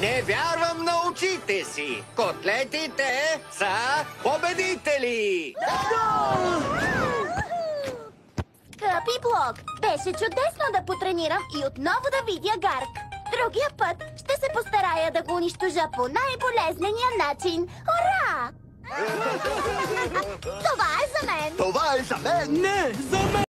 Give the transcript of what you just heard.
Не вярвам на очите си! Котлетите са победители! Да! Скъпи Блок, беше чудесно да потренирам и отново да видя Гарк. Другия път ще се постарая да го унищожа по най-болезнения начин. Ура! Това е за мен! Това е за мен! Не, за мен!